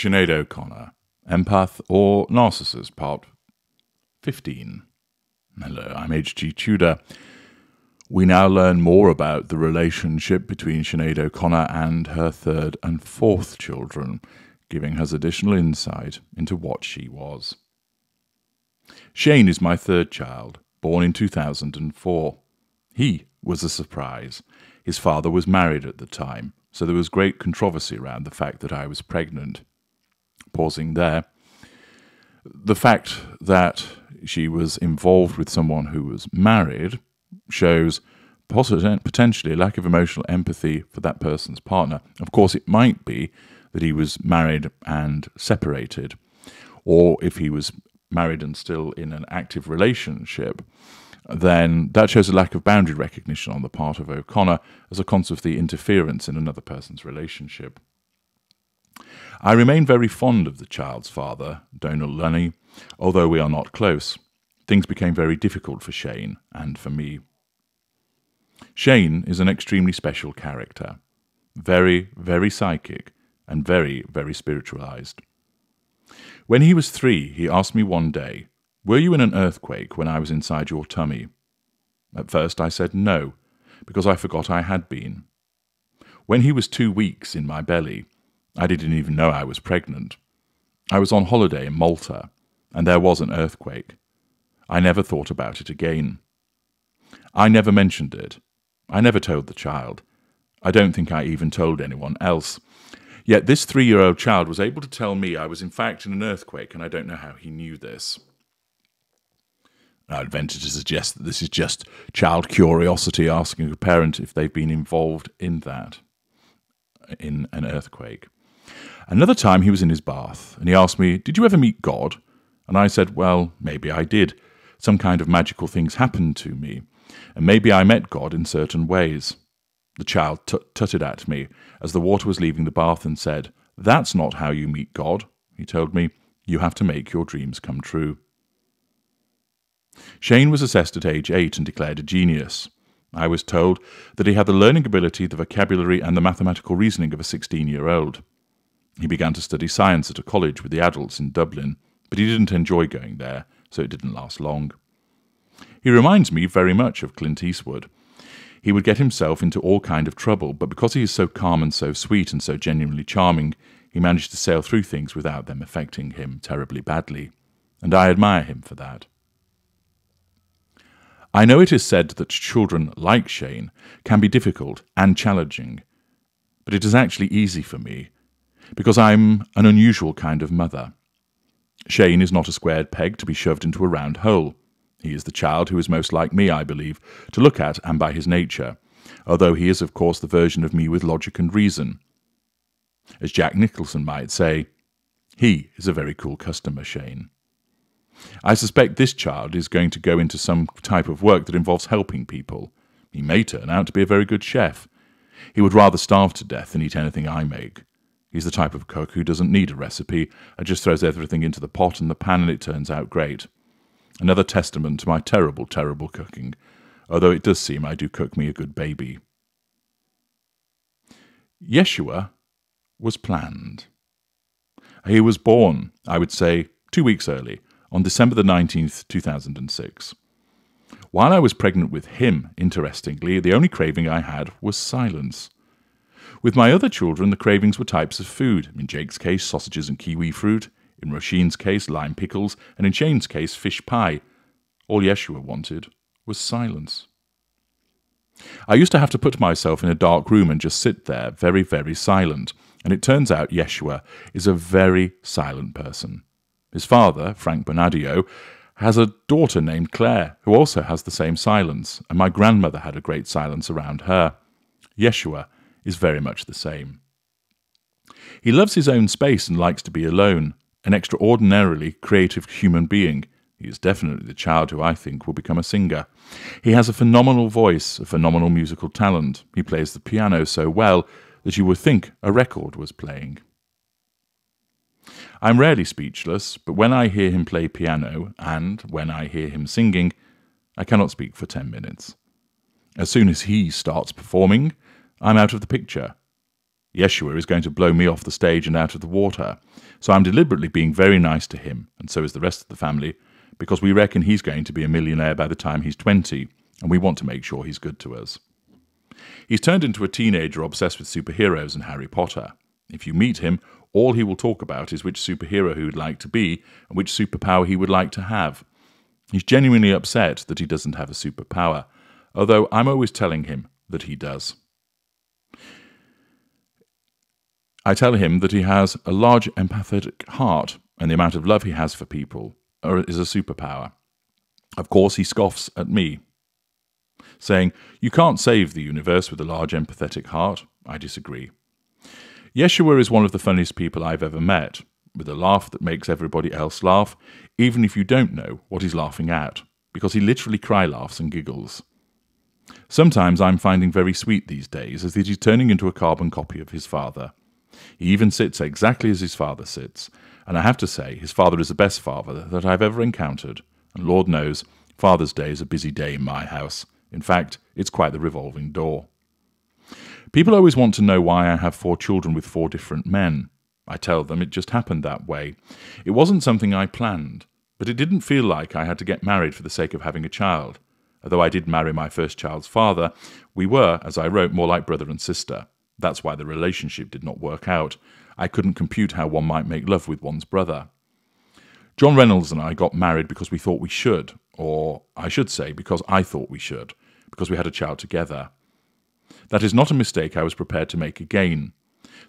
Sinead O'Connor, Empath or Narcissist, Part 15. Hello, I'm H.G. Tudor. We now learn more about the relationship between Sinead O'Connor and her third and fourth children, giving us additional insight into what she was. Shane is my third child, born in 2004. He was a surprise. His father was married at the time, so there was great controversy around the fact that I was pregnant pausing there, the fact that she was involved with someone who was married shows potentially a lack of emotional empathy for that person's partner. Of course, it might be that he was married and separated, or if he was married and still in an active relationship, then that shows a lack of boundary recognition on the part of O'Connor as a consequence of the interference in another person's relationship. I remain very fond of the child's father, Donal Lunny, although we are not close. Things became very difficult for Shane and for me. Shane is an extremely special character, very, very psychic, and very, very spiritualized. When he was three, he asked me one day, Were you in an earthquake when I was inside your tummy? At first I said no, because I forgot I had been. When he was two weeks in my belly, I didn't even know I was pregnant. I was on holiday in Malta, and there was an earthquake. I never thought about it again. I never mentioned it. I never told the child. I don't think I even told anyone else. Yet this three year old child was able to tell me I was in fact in an earthquake, and I don't know how he knew this. I'd venture to suggest that this is just child curiosity asking a parent if they've been involved in that, in an earthquake. Another time he was in his bath and he asked me, Did you ever meet God? And I said, Well, maybe I did. Some kind of magical things happened to me, and maybe I met God in certain ways. The child tut tutted at me as the water was leaving the bath and said, That's not how you meet God. He told me, You have to make your dreams come true. Shane was assessed at age eight and declared a genius. I was told that he had the learning ability, the vocabulary, and the mathematical reasoning of a 16 year old. He began to study science at a college with the adults in Dublin, but he didn't enjoy going there, so it didn't last long. He reminds me very much of Clint Eastwood. He would get himself into all kind of trouble, but because he is so calm and so sweet and so genuinely charming, he managed to sail through things without them affecting him terribly badly, and I admire him for that. I know it is said that children like Shane can be difficult and challenging, but it is actually easy for me because I'm an unusual kind of mother. Shane is not a squared peg to be shoved into a round hole. He is the child who is most like me, I believe, to look at and by his nature, although he is, of course, the version of me with logic and reason. As Jack Nicholson might say, he is a very cool customer, Shane. I suspect this child is going to go into some type of work that involves helping people. He may turn out to be a very good chef. He would rather starve to death than eat anything I make. He's the type of cook who doesn't need a recipe and just throws everything into the pot and the pan and it turns out great. Another testament to my terrible, terrible cooking, although it does seem I do cook me a good baby. Yeshua was planned. He was born, I would say, two weeks early, on December the 19th, 2006. While I was pregnant with him, interestingly, the only craving I had was silence. With my other children, the cravings were types of food. In Jake's case, sausages and kiwi fruit. In Roisin's case, lime pickles. And in Shane's case, fish pie. All Yeshua wanted was silence. I used to have to put myself in a dark room and just sit there, very, very silent. And it turns out Yeshua is a very silent person. His father, Frank Bonadio, has a daughter named Claire, who also has the same silence, and my grandmother had a great silence around her. Yeshua is very much the same. He loves his own space and likes to be alone, an extraordinarily creative human being. He is definitely the child who I think will become a singer. He has a phenomenal voice, a phenomenal musical talent. He plays the piano so well that you would think a record was playing. I'm rarely speechless, but when I hear him play piano, and when I hear him singing, I cannot speak for ten minutes. As soon as he starts performing, I'm out of the picture. Yeshua is going to blow me off the stage and out of the water. So I'm deliberately being very nice to him, and so is the rest of the family, because we reckon he's going to be a millionaire by the time he's 20, and we want to make sure he's good to us. He's turned into a teenager obsessed with superheroes and Harry Potter. If you meet him, all he will talk about is which superhero he would like to be and which superpower he would like to have. He's genuinely upset that he doesn't have a superpower, although I'm always telling him that he does. I tell him that he has a large empathetic heart, and the amount of love he has for people is a superpower. Of course, he scoffs at me, saying, You can't save the universe with a large empathetic heart. I disagree. Yeshua is one of the funniest people I've ever met, with a laugh that makes everybody else laugh, even if you don't know what he's laughing at, because he literally cry laughs and giggles. Sometimes I'm finding very sweet these days as that he's turning into a carbon copy of his father. He even sits exactly as his father sits, and I have to say, his father is the best father that I've ever encountered, and Lord knows, Father's Day is a busy day in my house. In fact, it's quite the revolving door. People always want to know why I have four children with four different men. I tell them it just happened that way. It wasn't something I planned, but it didn't feel like I had to get married for the sake of having a child. Although I did marry my first child's father, we were, as I wrote, more like brother and sister. That's why the relationship did not work out. I couldn't compute how one might make love with one's brother. John Reynolds and I got married because we thought we should, or I should say, because I thought we should, because we had a child together. That is not a mistake I was prepared to make again.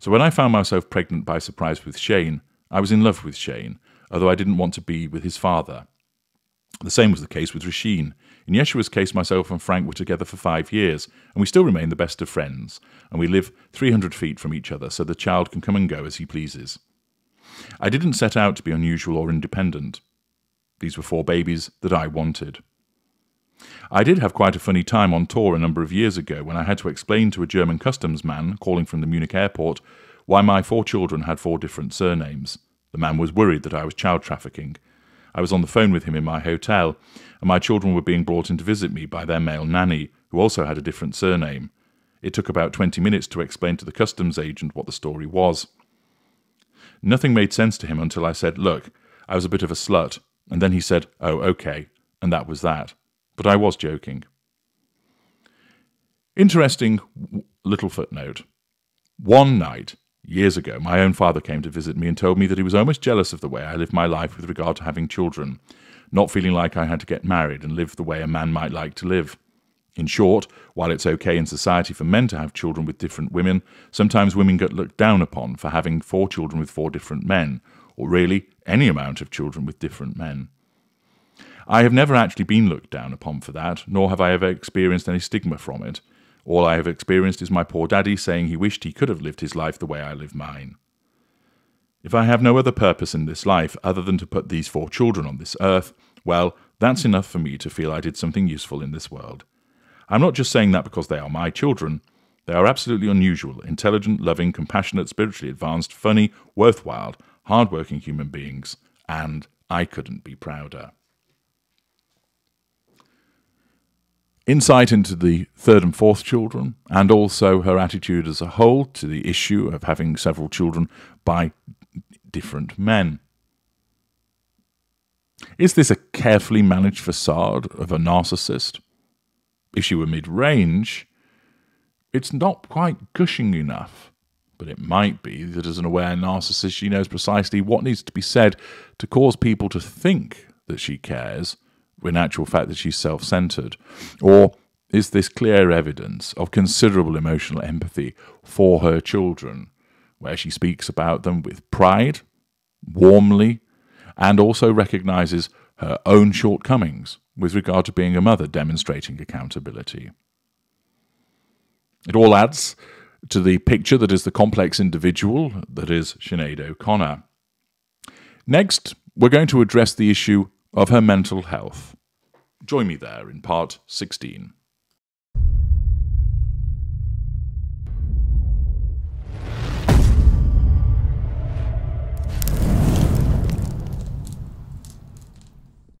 So when I found myself pregnant by surprise with Shane, I was in love with Shane, although I didn't want to be with his father. The same was the case with Roisin. In Yeshua's case, myself and Frank were together for five years, and we still remain the best of friends, and we live 300 feet from each other so the child can come and go as he pleases. I didn't set out to be unusual or independent. These were four babies that I wanted. I did have quite a funny time on tour a number of years ago when I had to explain to a German customs man calling from the Munich airport why my four children had four different surnames. The man was worried that I was child trafficking, I was on the phone with him in my hotel, and my children were being brought in to visit me by their male nanny, who also had a different surname. It took about 20 minutes to explain to the customs agent what the story was. Nothing made sense to him until I said, Look, I was a bit of a slut, and then he said, Oh, okay, and that was that. But I was joking. Interesting little footnote. One night, Years ago, my own father came to visit me and told me that he was almost jealous of the way I lived my life with regard to having children, not feeling like I had to get married and live the way a man might like to live. In short, while it's okay in society for men to have children with different women, sometimes women get looked down upon for having four children with four different men, or really any amount of children with different men. I have never actually been looked down upon for that, nor have I ever experienced any stigma from it. All I have experienced is my poor daddy saying he wished he could have lived his life the way I live mine. If I have no other purpose in this life other than to put these four children on this earth, well, that's enough for me to feel I did something useful in this world. I'm not just saying that because they are my children. They are absolutely unusual, intelligent, loving, compassionate, spiritually advanced, funny, worthwhile, hard-working human beings, and I couldn't be prouder. Insight into the third and fourth children, and also her attitude as a whole to the issue of having several children by different men. Is this a carefully managed facade of a narcissist? If she were mid range, it's not quite gushing enough. But it might be that as an aware narcissist, she knows precisely what needs to be said to cause people to think that she cares in actual fact that she's self centered? Or is this clear evidence of considerable emotional empathy for her children, where she speaks about them with pride, warmly, and also recognizes her own shortcomings with regard to being a mother, demonstrating accountability? It all adds to the picture that is the complex individual that is Sinead O'Connor. Next, we're going to address the issue of her mental health. Join me there in part 16.